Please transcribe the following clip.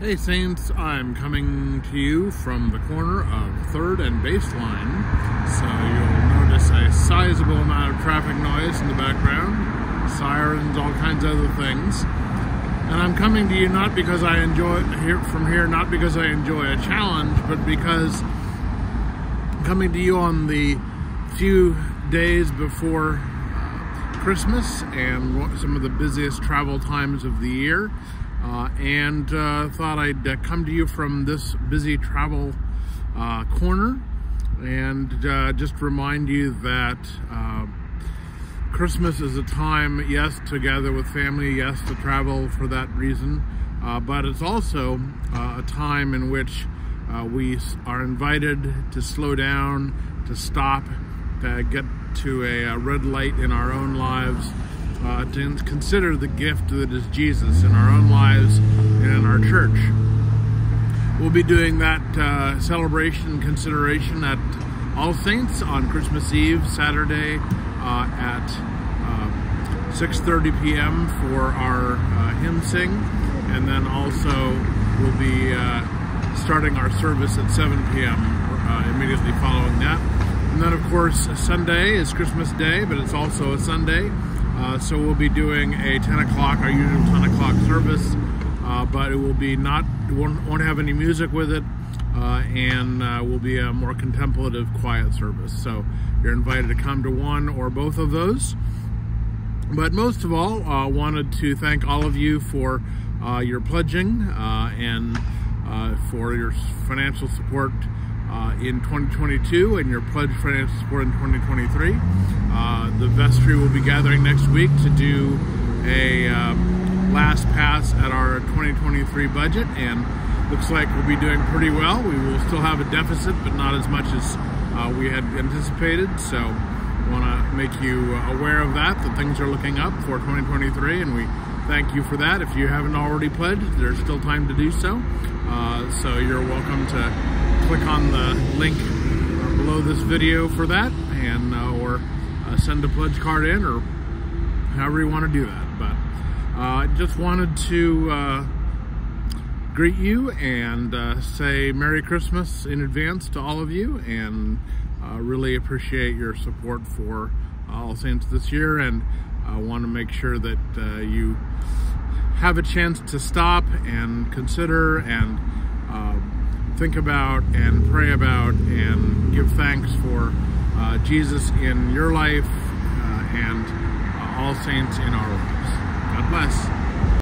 Hey Saints, I'm coming to you from the corner of 3rd and Baseline, so you'll notice a sizable amount of traffic noise in the background, sirens, all kinds of other things. And I'm coming to you not because I enjoy here from here, not because I enjoy a challenge, but because I'm coming to you on the few days before uh, Christmas and some of the busiest travel times of the year. Uh, and uh, thought I'd uh, come to you from this busy travel uh, corner and uh, just remind you that uh, Christmas is a time, yes, to gather with family, yes, to travel for that reason, but it's also a time in which we are invited to slow down, to stop, to get to a red light in our own lives, uh, to consider the gift that is Jesus in our own lives and in our church. We'll be doing that uh, celebration consideration at All Saints on Christmas Eve, Saturday uh, at 6.30 uh, p.m. for our uh, hymn sing. And then also we'll be uh, starting our service at 7 p.m. immediately following that. And then, of course, Sunday is Christmas Day, but it's also a Sunday. Uh, so we'll be doing a 10 o'clock, our usual 10 o'clock service, uh, but it will be not, won't, won't have any music with it, uh, and uh, will be a more contemplative, quiet service. So you're invited to come to one or both of those. But most of all, uh, wanted to thank all of you for uh, your pledging and for your financial support uh, in 2022 and your pledge financial support in 2023. Uh, the vestry will be gathering next week to do a um, last pass at our 2023 budget and looks like we'll be doing pretty well. We will still have a deficit, but not as much as uh, we had anticipated. So want to make you aware of that, that things are looking up for 2023 and we thank you for that. If you haven't already pledged, there's still time to do so. Uh, so you're welcome to click on the link below this video for that and uh, or uh, send a pledge card in or however you want to do that. But I uh, just wanted to uh, greet you and uh, say Merry Christmas in advance to all of you and really appreciate your support for All Saints this year and I want to make sure that you have a chance to stop and consider and think about and pray about and give thanks for uh, Jesus in your life uh, and uh, all saints in our lives. God bless.